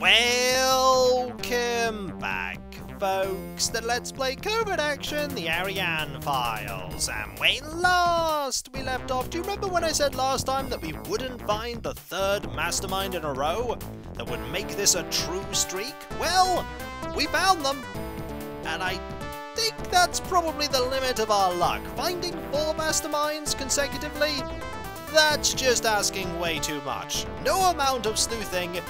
Welcome back, folks, to Let's Play Covert Action, the Ariane Files. And when last we left off, do you remember when I said last time that we wouldn't find the third mastermind in a row that would make this a true streak? Well, we found them, and I think that's probably the limit of our luck. Finding four masterminds consecutively? That's just asking way too much. No amount of sleuthing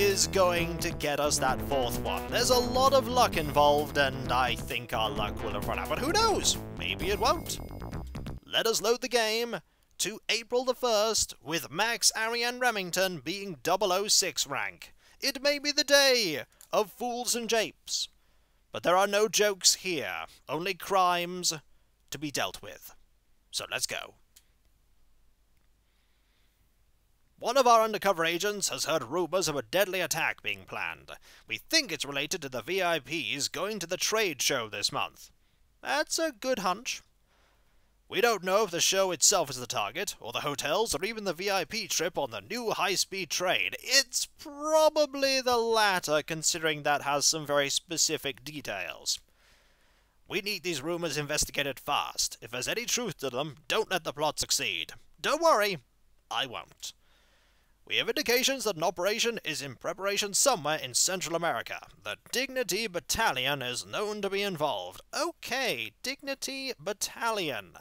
is going to get us that fourth one. There's a lot of luck involved, and I think our luck will have run out. But who knows? Maybe it won't. Let us load the game to April the 1st with Max Ariane Remington being 006 rank. It may be the day of fools and japes. But there are no jokes here, only crimes to be dealt with. So let's go. One of our undercover agents has heard rumors of a deadly attack being planned. We think it's related to the VIPs going to the trade show this month. That's a good hunch. We don't know if the show itself is the target, or the hotels, or even the VIP trip on the new high-speed train. It's probably the latter, considering that has some very specific details. We need these rumors investigated fast. If there's any truth to them, don't let the plot succeed. Don't worry, I won't. We have indications that an operation is in preparation somewhere in Central America. The Dignity Battalion is known to be involved. Okay, Dignity Battalion.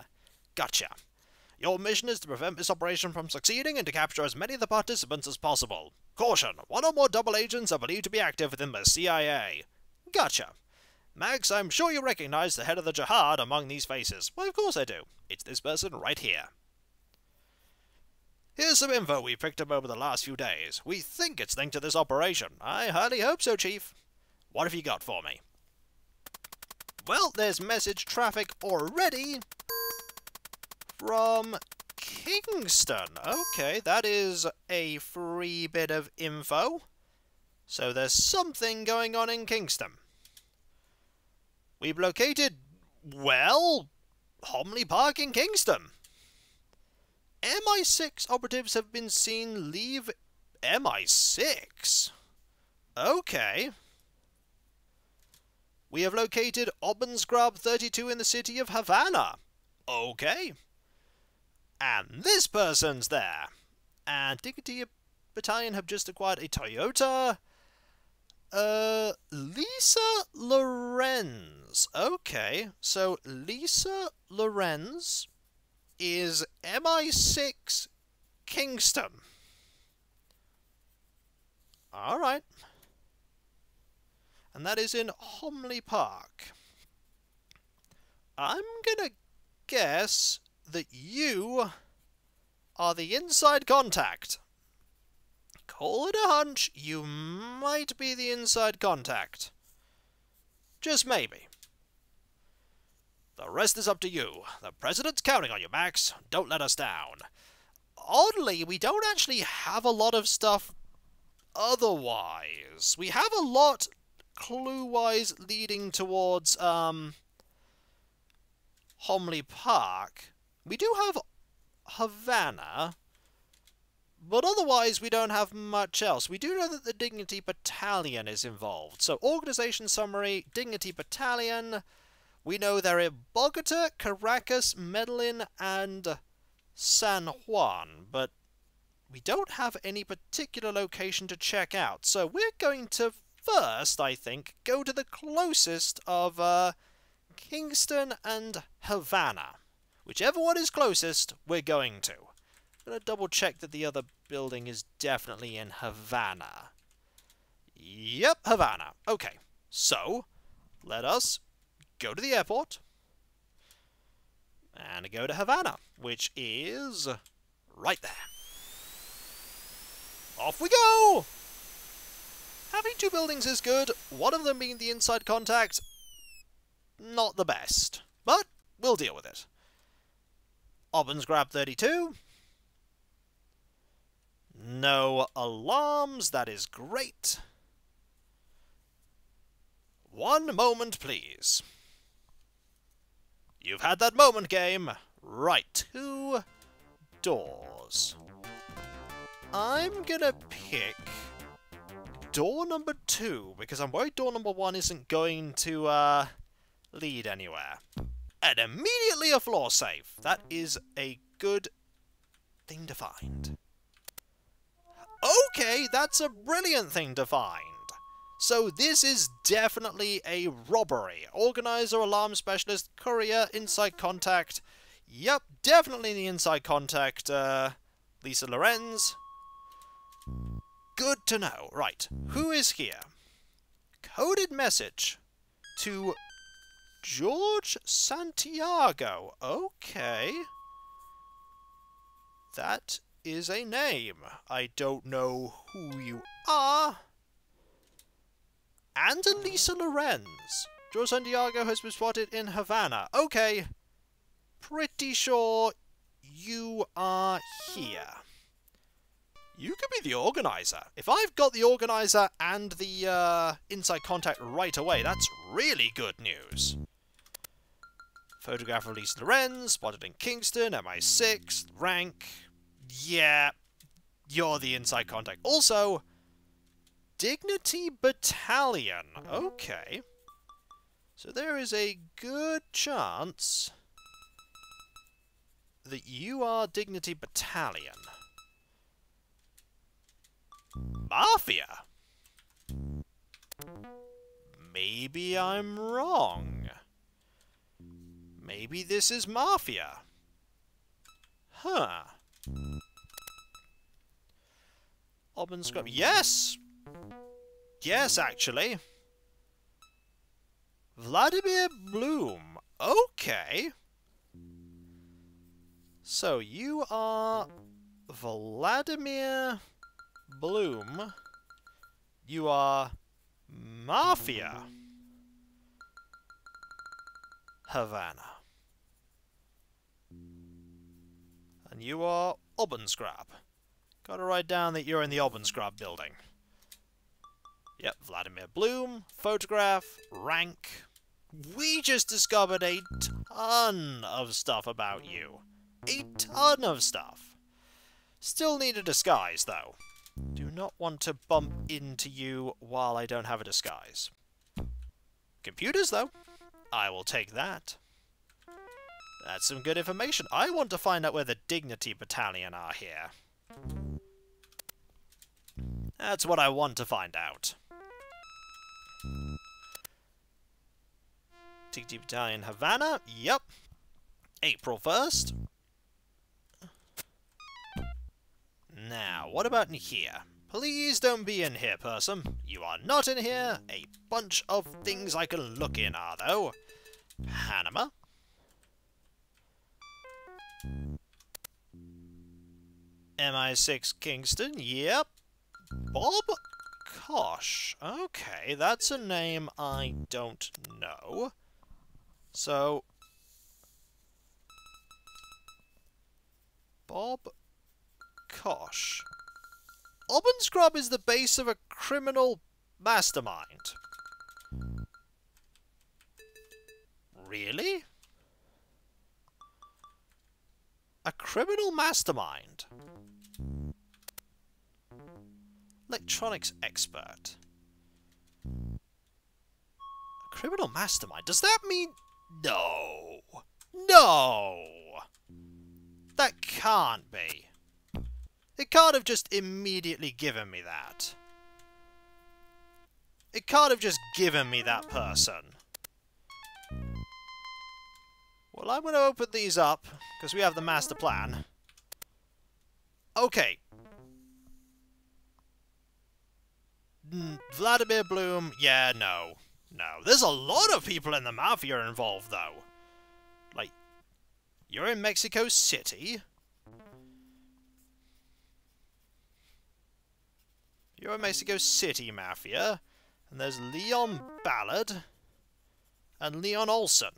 Gotcha. Your mission is to prevent this operation from succeeding and to capture as many of the participants as possible. Caution, one or more double agents are believed to be active within the CIA. Gotcha. Max, I'm sure you recognize the head of the Jihad among these faces. Why, of course I do. It's this person right here. Here's some info we picked up over the last few days. We think it's linked to this operation. I highly hope so, Chief. What have you got for me? Well, there's message traffic already from Kingston. Okay, that is a free bit of info. So there's something going on in Kingston. We've located, well, Homley Park in Kingston. MI6 operatives have been seen leave MI6? Okay. We have located Obbensgrab 32 in the city of Havana. Okay. And this person's there. And Dignity Battalion have just acquired a Toyota. Uh, Lisa Lorenz. Okay, so Lisa Lorenz is MI6 Kingston. Alright. And that is in Homley Park. I'm gonna guess that you are the inside contact. Call it a hunch, you might be the inside contact. Just maybe. The rest is up to you. The President's counting on you, Max. Don't let us down. Oddly, we don't actually have a lot of stuff otherwise. We have a lot clue-wise leading towards, um, Homley Park. We do have Havana, but otherwise we don't have much else. We do know that the Dignity Battalion is involved. So, organization summary, Dignity Battalion, we know they're in Bogota, Caracas, Medellin, and San Juan, but we don't have any particular location to check out. So we're going to first, I think, go to the closest of uh, Kingston and Havana. Whichever one is closest, we're going to. I'm going to double check that the other building is definitely in Havana. Yep, Havana. Okay, so let us go to the airport and go to Havana, which is right there. Off we go! Having two buildings is good, one of them being the inside contact, not the best, but we'll deal with it. Obbensgrab 32. No alarms, that is great. One moment, please. You've had that moment, game. Right, two doors. I'm gonna pick door number two, because I'm worried door number one isn't going to uh, lead anywhere. And immediately a floor safe. That is a good thing to find. Okay, that's a brilliant thing to find. So this is definitely a robbery. Organizer, alarm specialist, courier, inside contact. Yep, definitely the inside contact. Uh, Lisa Lorenz. Good to know. Right, who is here? Coded message to George Santiago. Okay. That is a name. I don't know who you are. And Elisa Lorenz. George Santiago has been spotted in Havana. Okay. Pretty sure you are here. You could be the organizer. If I've got the organizer and the uh, inside contact right away, that's really good news. Photograph of Lisa Lorenz, spotted in Kingston, MI6, rank. Yeah, you're the inside contact. Also, Dignity Battalion. Okay. So there is a good chance that you are Dignity Battalion. Mafia? Maybe I'm wrong. Maybe this is Mafia. Huh. Auburn Scrub. Yes! Yes, actually. Vladimir Bloom. Okay. So, you are Vladimir Bloom. You are Mafia. Havana. And you are Obbensgrab. Gotta write down that you're in the Obbensgrab building. Yep, Vladimir Bloom, photograph, rank. We just discovered a ton of stuff about you. A ton of stuff. Still need a disguise, though. Do not want to bump into you while I don't have a disguise. Computers, though. I will take that. That's some good information. I want to find out where the Dignity Battalion are here. That's what I want to find out. Dignity Battalion Havana, yep. April 1st. Now, what about in here? Please don't be in here, person. You are not in here. A bunch of things I can look in are, though. Panama. MI6 Kingston, yep. Bob Kosh. Okay, that's a name I don't know. So... Bob Kosh. Obbensgrub is the base of a criminal mastermind. Really? A criminal mastermind? Electronics expert. A criminal mastermind? Does that mean... No! No! That can't be. It can't have just immediately given me that. It can't have just given me that person. Well, I'm going to open these up, because we have the master plan. Okay. Vladimir Bloom, yeah, no. No. There's a lot of people in the Mafia involved, though. Like, you're in Mexico City. You're in Mexico City Mafia. And there's Leon Ballard and Leon Olson.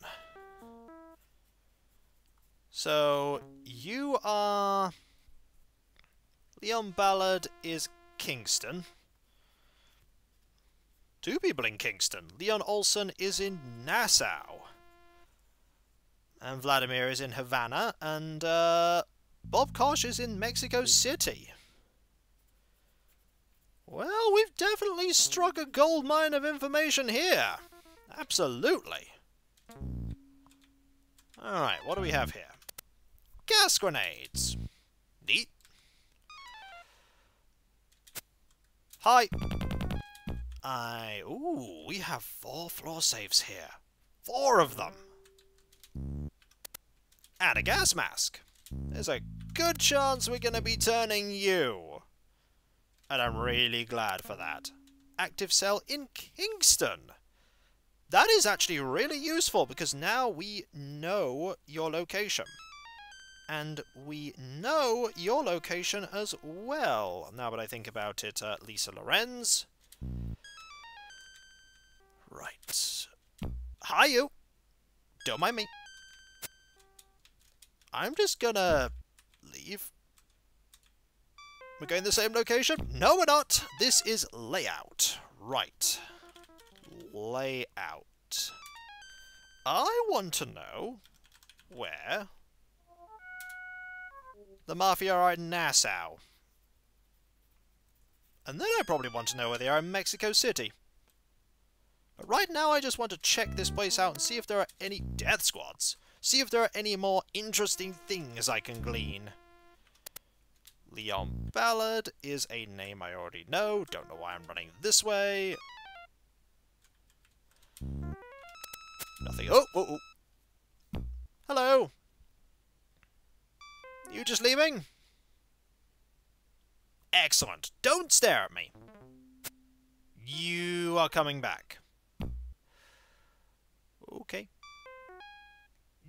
So, you are... Leon Ballard is Kingston. Two people in Kingston. Leon Olson is in Nassau. And Vladimir is in Havana. And uh, Bob Kosh is in Mexico City. Well, we've definitely struck a gold mine of information here. Absolutely. Alright, what do we have here? Gas grenades. Neat. Hi. I... Ooh, we have four floor safes here. Four of them. And a gas mask. There's a good chance we're going to be turning you. And I'm really glad for that. Active cell in Kingston. That is actually really useful because now we know your location. And we know your location as well. Now that I think about it, uh, Lisa Lorenz. Right. Hi, you. Don't mind me. I'm just gonna leave. We're going the same location? No, we're not. This is layout. Right. Layout. I want to know where the Mafia are in Nassau. And then I probably want to know where they are in Mexico City. But right now I just want to check this place out and see if there are any death squads. See if there are any more interesting things I can glean. Leon Ballard is a name I already know. Don't know why I'm running this way. Nothing. Oh, oh, oh. Hello. You just leaving? Excellent. Don't stare at me. You are coming back. Okay.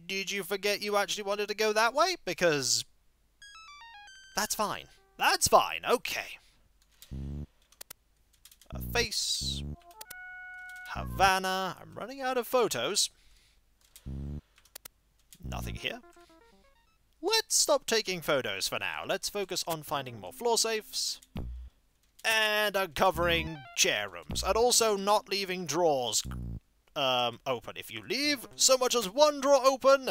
Did you forget you actually wanted to go that way? Because... That's fine. That's fine. Okay. A face. Havana. I'm running out of photos. Nothing here. Let's stop taking photos for now. Let's focus on finding more floor safes. And uncovering chair rooms. And also not leaving drawers um, open. If you leave so much as one drawer open,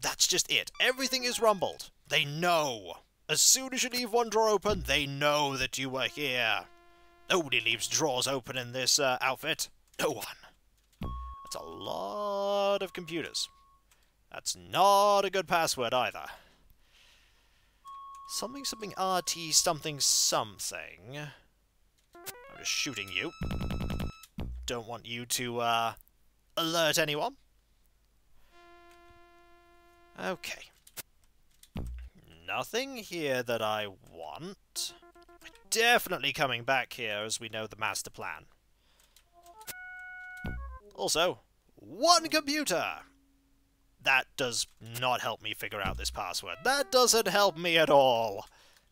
that's just it. Everything is rumbled. They know. As soon as you leave one drawer open, they know that you were here. Nobody leaves drawers open in this uh, outfit. No one. That's a lot of computers. That's not a good password either. Something something RT something something. I'm just shooting you don't want you to uh, alert anyone. Okay. Nothing here that I want. Definitely coming back here as we know the master plan. Also, one computer! That does not help me figure out this password. That doesn't help me at all.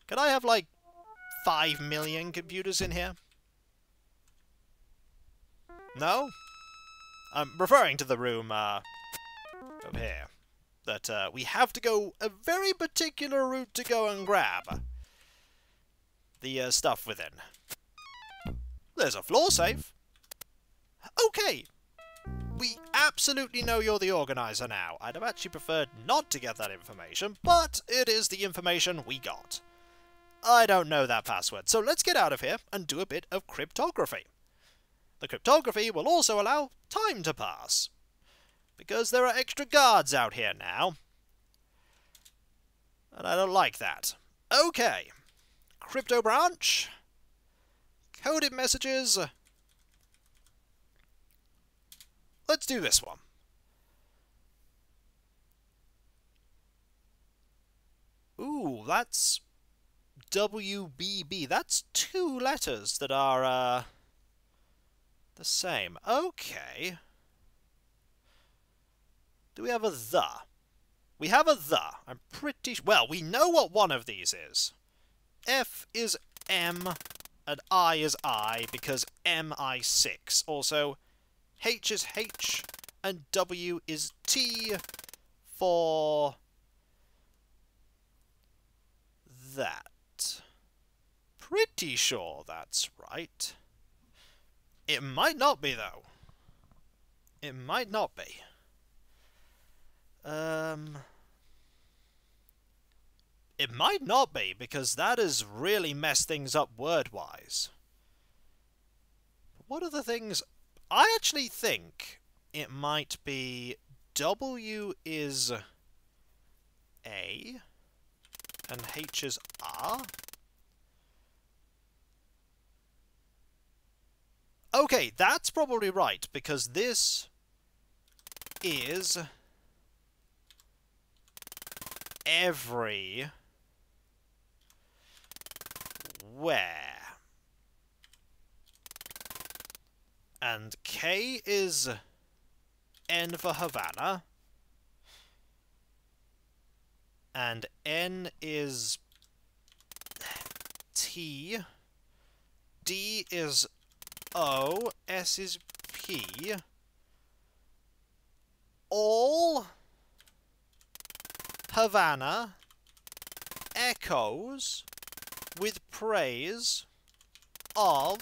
Can I have, like, five million computers in here? No? I'm referring to the room, uh, over here. That, uh, we have to go a very particular route to go and grab. The, uh, stuff within. There's a floor safe. Okay. We absolutely know you're the organizer now. I'd have actually preferred not to get that information, but it is the information we got. I don't know that password, so let's get out of here and do a bit of cryptography. The cryptography will also allow time to pass. Because there are extra guards out here now. And I don't like that. Okay. Crypto branch. Coded messages. Let's do this one. Ooh, that's WBB. That's two letters that are, uh, the same. Okay. Do we have a the? We have a the. I'm pretty... Well, we know what one of these is. F is M and I is I because MI6. Also, H is H and W is T for that. Pretty sure that's right. It might not be, though. It might not be. Um... It might not be, because that has really messed things up word-wise. What are the things... I actually think it might be W is A and H is R. Okay, that's probably right, because this is every where. And K is N for Havana. And N is T. D is O. S is P. All Havana echoes with praise of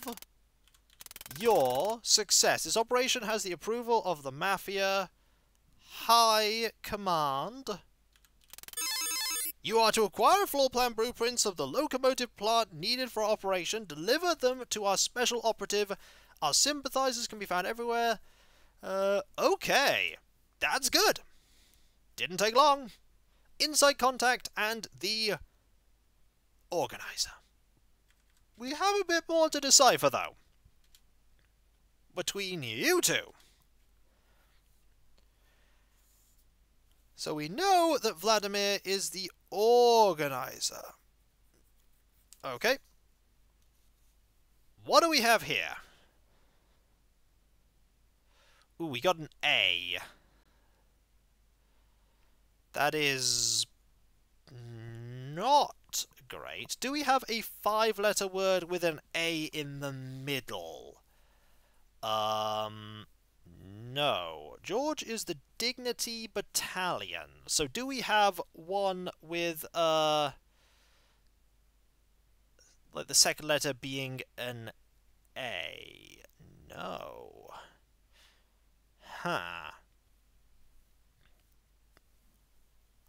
your success. This operation has the approval of the Mafia High Command. You are to acquire floor plan blueprints of the locomotive plant needed for operation, deliver them to our special operative. Our sympathizers can be found everywhere. Uh, okay. That's good. Didn't take long. Inside contact and the organizer. We have a bit more to decipher, though between you two. So we know that Vladimir is the organizer. Okay. What do we have here? Ooh, we got an A. That is not great. Do we have a five-letter word with an A in the middle? Um, no. George is the Dignity Battalion. So do we have one with, uh... Like the second letter being an A? No. Huh.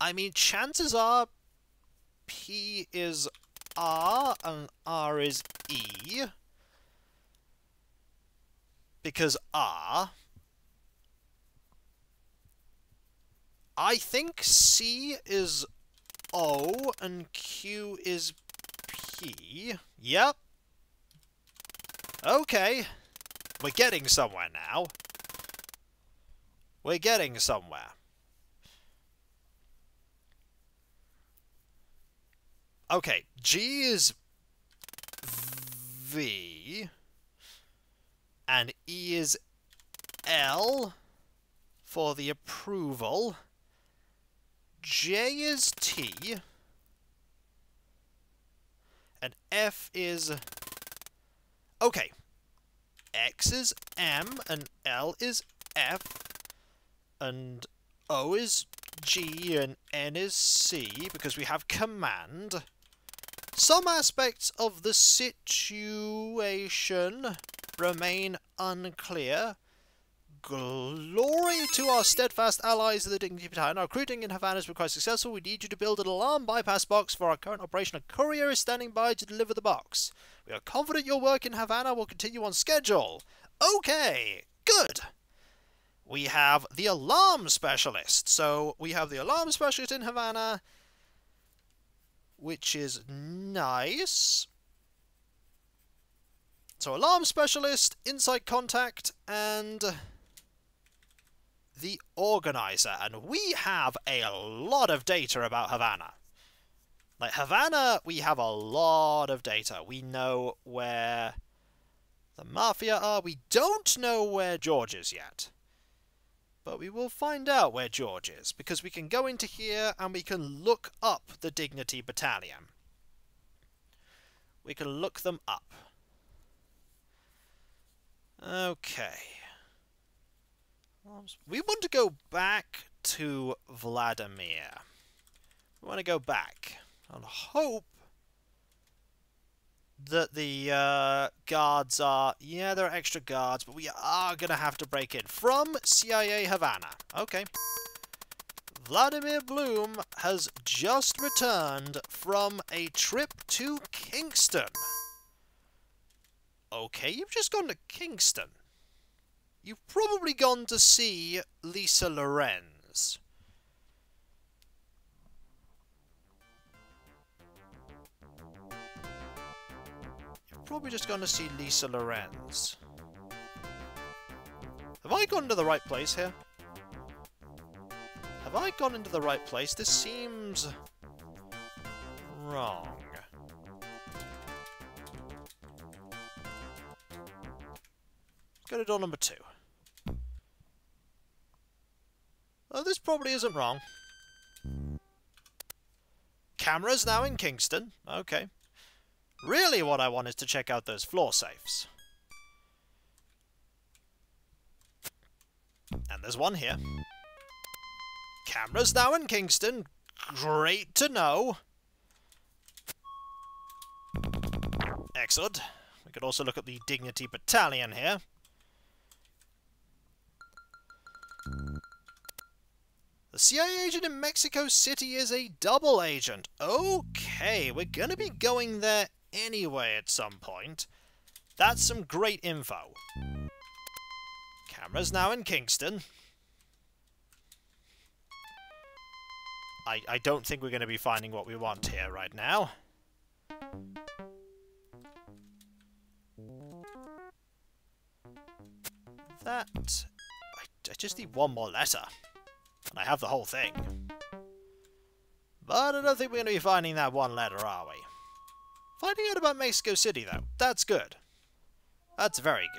I mean, chances are P is R and R is E because R... I think C is O and Q is P. Yep. Okay. We're getting somewhere now. We're getting somewhere. Okay, G is V and E is L for the approval. J is T. And F is... Okay. X is M, and L is F, and O is G, and N is C, because we have command. Some aspects of the situation remain unclear. Glory to our steadfast allies of the Dignity Battalion. Our recruiting in Havana has been quite successful. We need you to build an alarm bypass box for our current operation. A courier is standing by to deliver the box. We are confident your work in Havana will continue on schedule. Okay, good. We have the alarm specialist. So we have the alarm specialist in Havana, which is nice. So alarm specialist, insight contact, and the organizer. And we have a lot of data about Havana. Like Havana, we have a lot of data. We know where the Mafia are. We don't know where George is yet. But we will find out where George is, because we can go into here and we can look up the Dignity Battalion. We can look them up. Okay. We want to go back to Vladimir. We want to go back and hope that the uh, guards are... Yeah, there are extra guards, but we are going to have to break in. From CIA Havana. Okay. Vladimir Bloom has just returned from a trip to Kingston. Okay, you've just gone to Kingston. You've probably gone to see Lisa Lorenz. You've probably just gone to see Lisa Lorenz. Have I gone to the right place here? Have I gone into the right place? This seems... wrong. Go to door number two. Oh, this probably isn't wrong. Cameras now in Kingston. Okay. Really what I want is to check out those floor safes. And there's one here. Cameras now in Kingston. Great to know. Excellent. We could also look at the Dignity Battalion here. The CIA agent in Mexico City is a double agent. Okay, we're going to be going there anyway at some point. That's some great info. Cameras now in Kingston. I, I don't think we're going to be finding what we want here right now. That... I, I just need one more letter. And I have the whole thing. But I don't think we're going to be finding that one letter, are we? Finding out about Mexico City, though. That's good. That's very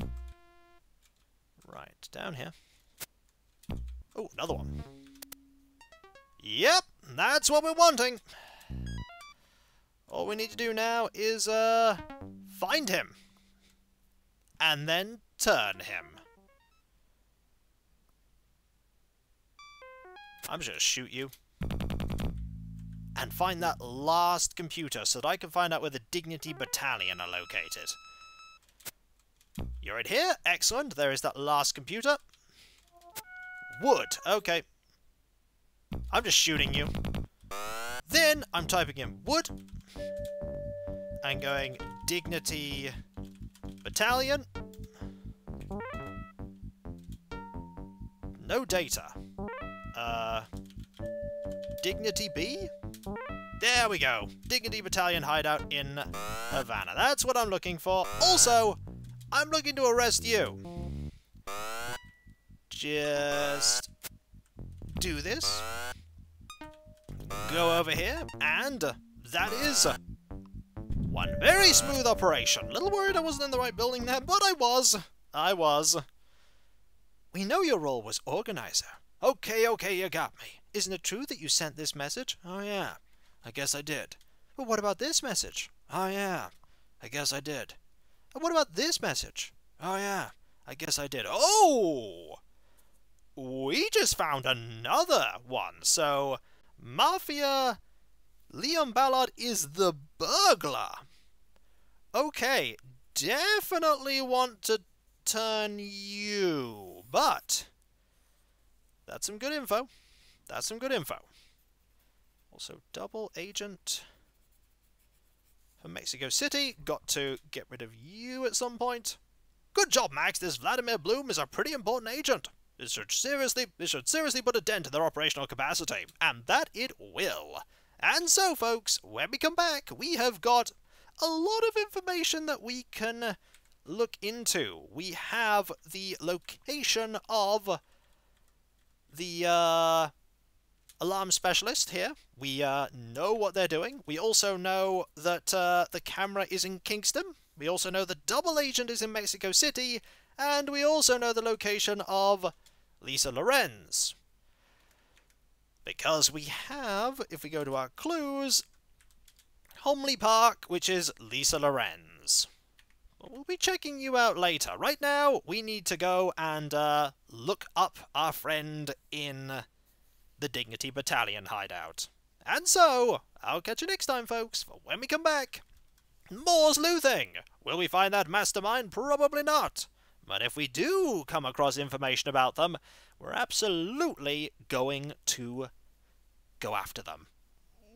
good. Right, down here. Oh, another one. Yep, that's what we're wanting. All we need to do now is, uh, find him. And then turn him. I'm just gonna shoot you. And find that last computer so that I can find out where the Dignity Battalion are located. You're in here? Excellent. There is that last computer. Wood. Okay. I'm just shooting you. Then I'm typing in wood. And going dignity battalion. No data. Uh, dignity B? There we go. Dignity Battalion hideout in Havana. That's what I'm looking for. Also, I'm looking to arrest you just do this. Go over here, and that is one very smooth operation. Little worried I wasn't in the right building there, but I was. I was. We know your role was organizer. Okay, okay, you got me. Isn't it true that you sent this message? Oh, yeah. I guess I did. But what about this message? Oh, yeah. I guess I did. And what about this message? Oh, yeah. I guess I did. Oh! we just found another one. So, Mafia Leon Ballard is the burglar. Okay, definitely want to turn you, but that's some good info. That's some good info. Also, double agent for Mexico City. Got to get rid of you at some point. Good job, Max. This Vladimir Bloom is a pretty important agent. This should seriously, this should seriously put a dent in their operational capacity, and that it will. And so, folks, when we come back, we have got a lot of information that we can look into. We have the location of the uh, alarm specialist here. We uh, know what they're doing. We also know that uh, the camera is in Kingston. We also know the double agent is in Mexico City. And we also know the location of Lisa Lorenz. Because we have, if we go to our clues, Homley Park, which is Lisa Lorenz. We'll be checking you out later. Right now, we need to go and uh, look up our friend in the Dignity Battalion hideout. And so, I'll catch you next time, folks, for when we come back. More sleuthing! Will we find that mastermind? Probably not. But if we do come across information about them, we're absolutely going to go after them.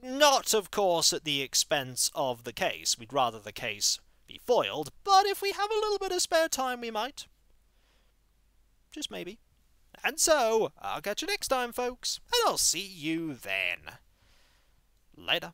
Not, of course, at the expense of the case. We'd rather the case be foiled, but if we have a little bit of spare time, we might. Just maybe. And so, I'll catch you next time, folks, and I'll see you then. Later.